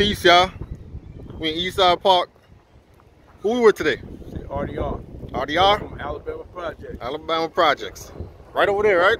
Peace, y'all. We in Eastside Park. Who we with today? Artie R. RDR? From Alabama Project. Alabama Projects. Right over there, right?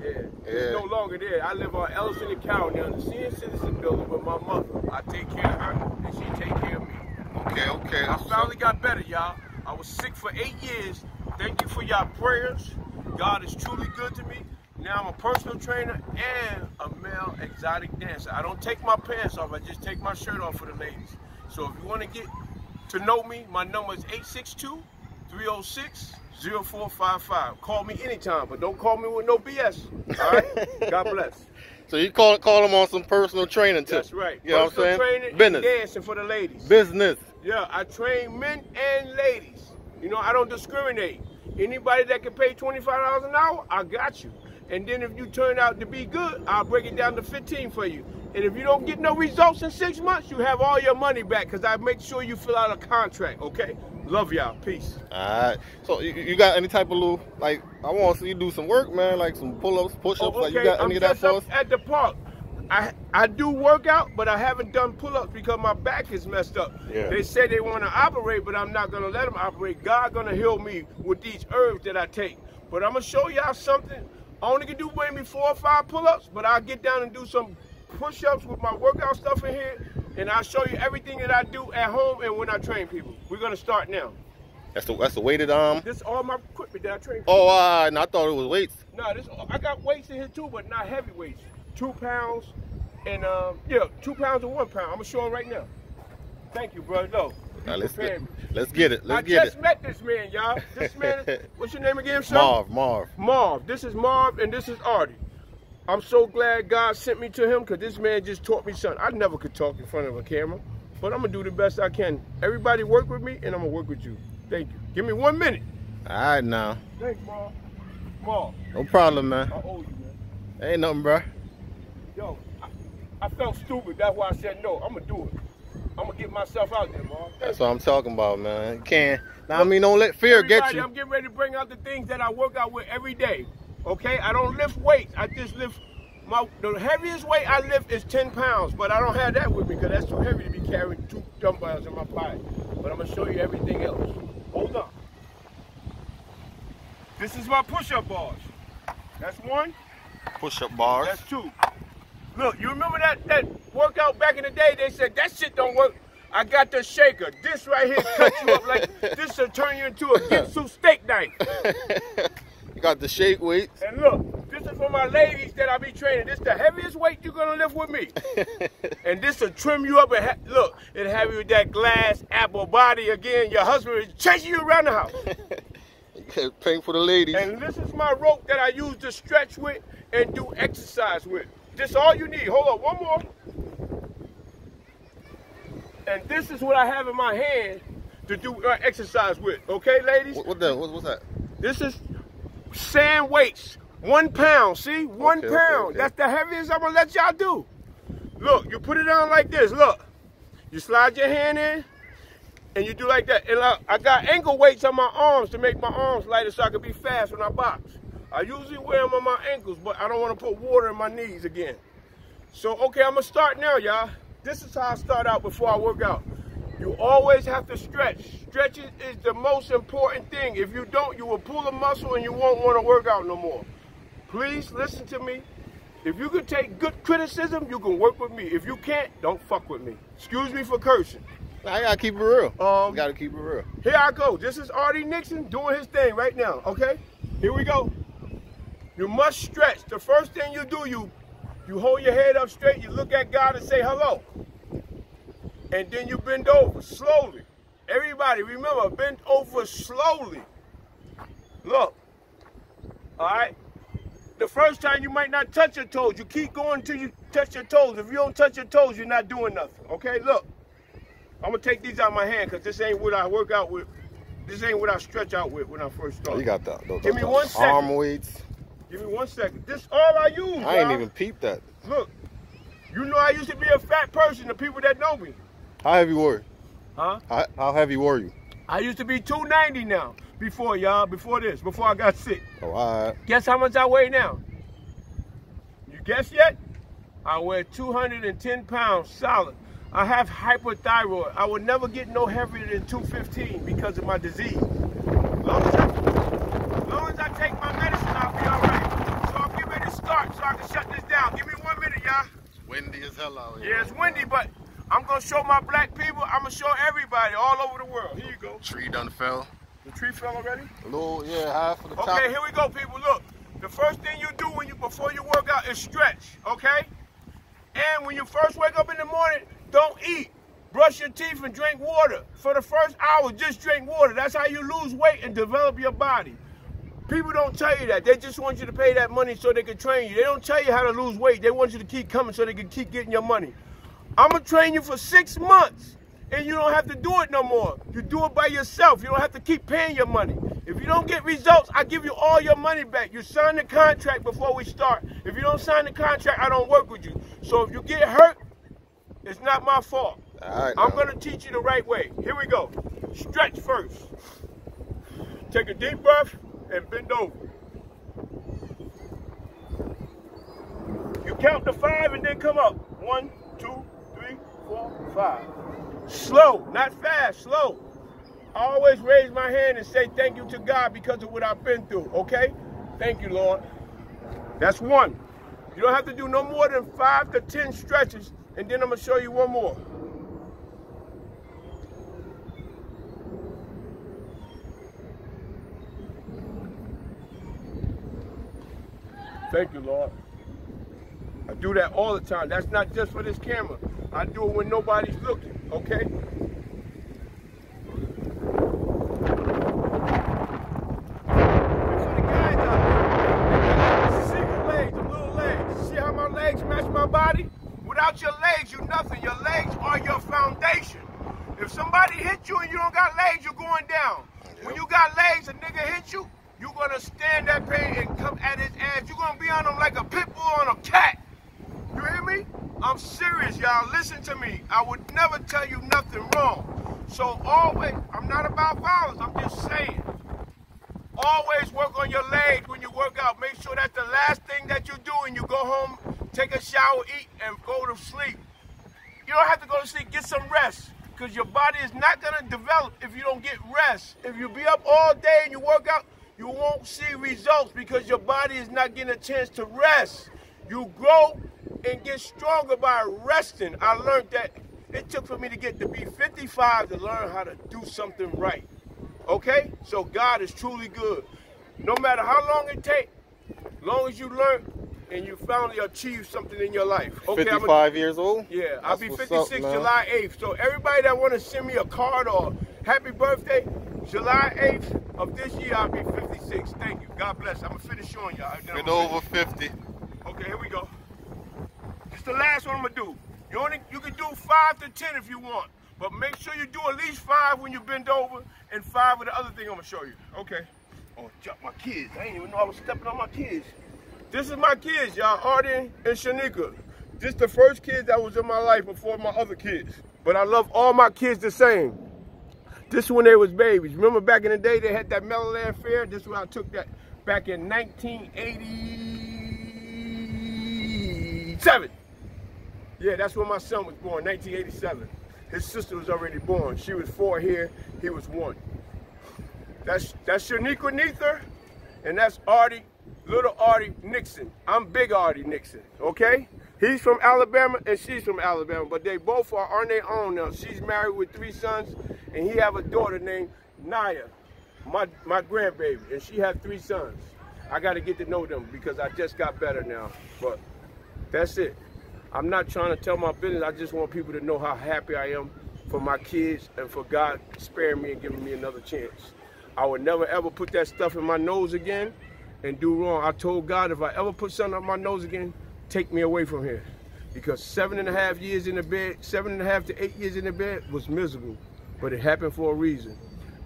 Yeah. Yeah. It's no longer there. I live on Ellison County on the senior citizen building with my mother. I take care of her and she take care of me. Okay, okay. I finally got better, y'all. I was sick for eight years. Thank you for y'all prayers. God is truly good to me. Now I'm a personal trainer and a male exotic dancer. I don't take my pants off. I just take my shirt off for the ladies. So if you want to get to know me, my number is 862-306-0455. Call me anytime, but don't call me with no BS. All right? God bless. So you call call them on some personal training too. That's right. You know what I'm Personal saying? training Business. and dancing for the ladies. Business. Yeah, I train men and ladies. You know, I don't discriminate. Anybody that can pay $25 an hour, I got you. And then if you turn out to be good, I'll break it down to 15 for you. And if you don't get no results in six months, you have all your money back because I make sure you fill out a contract, okay? Love y'all. Peace. Alright. So you, you got any type of little like I want to see you do some work, man, like some pull-ups, push-ups, Oh, like you got I'm any of that for us? at the park. I I do workout, but I haven't done pull-ups because my back is messed up. Yeah. They say they want to operate, but I'm not gonna let them operate. God gonna heal me with these herbs that I take. But I'm gonna show y'all something. I only can do maybe four or five pull-ups, but I'll get down and do some push-ups with my workout stuff in here, and I'll show you everything that I do at home and when I train people. We're gonna start now. That's the that's the weighted arm. This is all my equipment that I train. people. Oh, uh, and I thought it was weights. No, this I got weights in here too, but not heavy weights. Two pounds and um, yeah, two pounds and one pound. I'm gonna show them right now. Thank you, brother. No, Now, let's get, let's get it. Let's I get just it. met this man, y'all. This man, is, what's your name again, sir? Marv, Marv. Marv. This is Marv, and this is Artie. I'm so glad God sent me to him because this man just taught me something. I never could talk in front of a camera, but I'm gonna do the best I can. Everybody work with me, and I'm gonna work with you. Thank you. Give me one minute. All right now. Thanks, Marv. Marv, No problem, man. I owe you, man. Ain't nothing, bro. Yo, I, I felt stupid. That's why I said no. I'm gonna do it. I'm gonna get myself out there, Marv. That's what I'm talking about, man. You can't. Now, I mean, don't let fear get Everybody, you. I'm getting ready to bring out the things that I work out with every day. Okay, I don't lift weights. I just lift my the heaviest weight I lift is 10 pounds, but I don't have that with me because that's too heavy to be carrying two dumbbells in my pocket. But I'm gonna show you everything else. Hold on. This is my push-up bars. That's one. Push-up bars. That's two. Look, you remember that that workout back in the day? They said that shit don't work. I got the shaker. This right here cut you up like this will turn you into a Ginsu steak knife. you got the shake weights. And look, this is for my ladies that I be training. This the heaviest weight you're gonna lift with me. and this will trim you up and ha- look, it'll have you with that glass apple body again. Your husband is chasing you around the house. Paying for the ladies. And this is my rope that I use to stretch with and do exercise with. This all you need. Hold on, one more. And this is what I have in my hand to do uh, exercise with. Okay, ladies? What, what the? What, what's that? This is sand weights. One pound, see? One Okay, okay, okay. That's the heaviest I'm gonna let y'all do. Look, you put it on like this. Look. You slide your hand in and you do like that. And I, I got ankle weights on my arms to make my arms lighter so I can be fast when I box. I usually wear them on my ankles, but I don't want to put water in my knees again. So, okay, I'm gonna start now, y'all. This is how I start out before I work out. You always have to stretch. Stretching is the most important thing. If you don't, you will pull a muscle and you won't want to work out no more. Please listen to me. If you can take good criticism, you can work with me. If you can't, don't fuck with me. Excuse me for cursing. I gotta keep it real. Um, gotta keep it real. Here I go. This is Artie Nixon doing his thing right now, okay? Here we go. You must stretch. The first thing you do, you you hold your head up straight, you look at God and say hello. And then you bend over slowly. Everybody, remember, bend over slowly. Look. All right? The first time you might not touch your toes. You keep going until you touch your toes. If you don't touch your toes, you're not doing nothing. Okay, look. I'm gonna take these out of my hand because this ain't what I work out with. This ain't what I stretch out with when I first Oh, start. you got that. Those, Give me one second. Arm weights. Give me one second. This all I use. I ain't y'all. even peeped that. Look, you know I used to be a fat person. The people that know me, How heavy were you? huh? How, how heavy were you? I used to be 290 now. Before y'all, before this, before I got sick. Oh, all right. Guess how much I weigh now? You guess yet? I weigh 210 pounds solid. I have hyperthyroid. I will never get no heavier than 215 because of my disease. Long as I, long as I take my medicine, I'll be all right. So I'm getting ready to start so I can shut this down. Give me minute, y'all. Windy as hell out here. Yeah, it's windy, but I'm gonna show my black people. I'm gonna show everybody all over the world. Here you go. Tree done fell. The tree fell already? A little, yeah, half of the top. Okay, here we go, people. Look, the first thing you do when you before you work out is stretch, okay? And when you first wake up in the morning, don't eat. Brush your teeth and drink water. For the first hour, just drink water. That's how you lose weight and develop your body. People don't tell you that. They just want you to pay that money so they can train you. They don't tell you how to lose weight. They want you to keep coming so they can keep getting your money. I'm going to train you for six months and you don't have to do it no more. You do it by yourself. You don't have to keep paying your money. If you don't get results, I give you all your money back. You sign the contract before we start. If you don't sign the contract, I don't work with you. So if you get hurt, it's not my fault. I'm going to teach you the right way. Here we go. Stretch first. Take a deep breath and bend over. You count to five and then come up. One, two, three, four, five. Slow, not fast, slow. I always raise my hand and say thank you to God because of what I've been through, okay? Thank you, Lord. That's one. You don't have to do no more than five to 10 stretches, and then I'm gonna show you one more. Thank you, Lord. I do that all the time. That's not just for this camera. I do it when nobody's looking, okay? See your legs, legs. See how my legs match my body. Without your legs, you nothing. Your legs are your foundation. If somebody hit you and you don't got legs, you're going down. Yep. When you got legs, a nigga hit you, you're gonna stand that pain and come at his ass. You're gonna be on him like a pit bull on a cat. You hear me? I'm serious, y'all. Listen to me. I would never tell you nothing wrong. So always, I'm not about violence. I'm just saying. Always work on your legs when you work out. Make sure that's the last thing that you do and you go home, take a shower, eat, and go to sleep. You don't have to go to sleep. Get some rest because your body is not going to develop if you don't get rest. If you be up all day and you work out, you won't see results because your body is not getting a chance to rest. You grow and get stronger by resting. I learned that it took for me to get to be 55 to learn how to do something right. Okay? So God is truly good. No matter how long it takes, long as you learn and you finally achieve something in your life. Okay, 55 years old? Yeah, I'll be 56 up, July 8th. So everybody that want to send me a card or happy birthday, July 8th of this year, I'll be 56. Thank you. God bless. I'm going to finish showing y'all. Been over 50. Okay, here we go. It's the last one I'm going to do. You, only, you can do 5 to 10 if you want. But make sure you do at least 5 when you bend over and 5 with the other thing I'm going to show you. Okay. Oh, jump my kids. I didn't even know I was stepping on my kids. This is my kids, y'all, Arden and Shanika. This the first kids that was in my life before my other kids. But I love all my kids the same. This when they was babies. Remember back in the day they had that Meadowland Fair? This is I took that back in 1987. Yeah, that's when my son was born, 1987. His sister was already born. She was four here, he was one. That's that's Shaniqua Neither, and that's Artie little Artie Nixon. I'm big Artie Nixon, okay? He's from Alabama and she's from Alabama, but they both are on their own now. She's married with three sons, and he have a daughter named Naya, my, my grandbaby, and she have three sons. I got to get to know them because I just got better now, but that's it. I'm not trying to tell my business. I just want people to know how happy I am for my kids and for God sparing me and giving me another chance. I would never ever put that stuff in my nose again and do wrong. I told God if I ever put something up my nose again, take me away from here. Because seven and a half years in the bed, seven and a half to eight years in the bed was miserable. But it happened for a reason.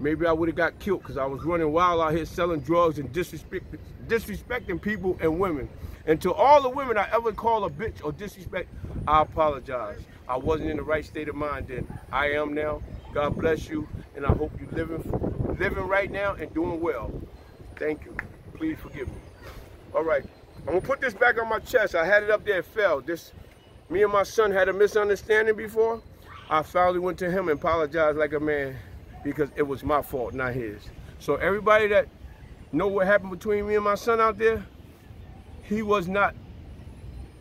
Maybe I would have got killed because I was running wild out here selling drugs and disrespect, disrespecting people and women. And to all the women I ever call a bitch or disrespect, I apologize. I wasn't in the right state of mind then. I am now. God bless you, and I hope you're living, living right now and doing well. Thank you. Please forgive me. All right. I'm gonna put this back on my chest. I had it up there, it fell. This, me and my son had a misunderstanding before, I finally went to him and apologized like a man because it was my fault, not his. So everybody that know what happened between me and my son out there, he was not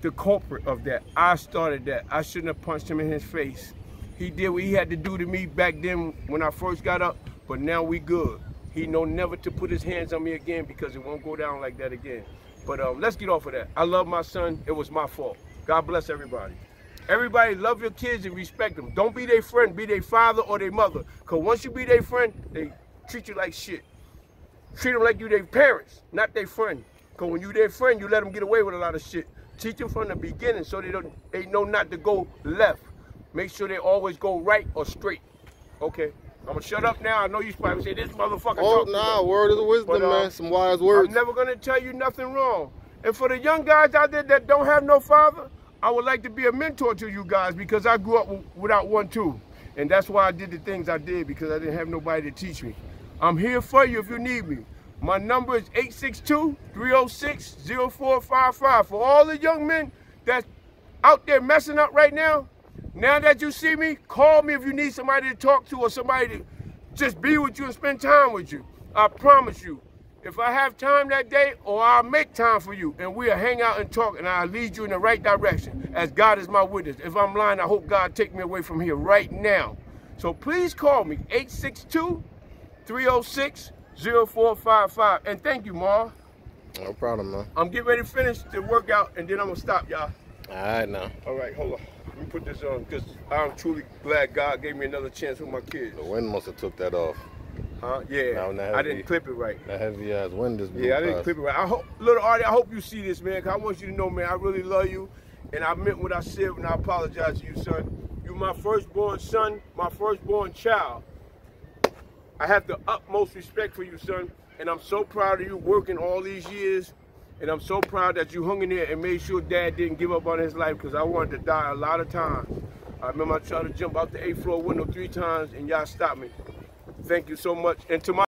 the culprit of that. I started that. I shouldn't have punched him in his face. He did what he had to do to me back then when I first got up, but now we good. He know never to put his hands on me again because it won't go down like that again. But um, let's get off of that. I love my son. It was my fault. God bless everybody. Everybody love your kids and respect them. Don't be their friend. Be their father or their mother. Because once you be their friend, they treat you like shit. Treat them like you their parents, not their friend. Because when you their friend, you let them get away with a lot of shit. Teach them from the beginning so they don't they know not to go left. Make sure they always go right or straight. Okay. I'm gonna shut up now. I know you probably say this motherfucker. Oh nah, word of the wisdom, but, uh, man. Some wise words. I'm never gonna tell you nothing wrong. And for the young guys out there that don't have no father, I would like to be a mentor to you guys because I grew up without one too. And that's why I did the things I did because I didn't have nobody to teach me. I'm here for you if you need me. My number is 862-306-0455. For all the young men that's out there messing up right now, now that you see me, call me if you need somebody to talk to or somebody to just be with you and spend time with you. I promise you, if I have time that day, or I'll make time for you, and we'll hang out and talk, and I'll lead you in the right direction, as God is my witness. If I'm lying, I hope God take me away from here right now. So please call me, 862-306 0455. And thank you, Ma. No problem, man. I'm getting ready to finish the workout and then I'm gonna stop, y'all. All right, now. All right, hold on. Put this on because I'm truly glad God gave me another chance with my kids. The wind must have took that off. Huh? Yeah. Now, I didn't clip it right. That heavy ass wind is Yeah, I didn't clip it right. I hope, little Artie, I hope you see this, man. Cause I want you to know, man, I really love you, and I meant what I said when I apologize to you, son. You my firstborn son, my firstborn child. I have the utmost respect for you, son. And I'm so proud of you working all these years. And I'm so proud that you hung in there and made sure dad didn't give up on his life because I wanted to die a lot of times. I remember I tried to jump out the eighth floor window three times and y'all stopped me. Thank you so much. And to my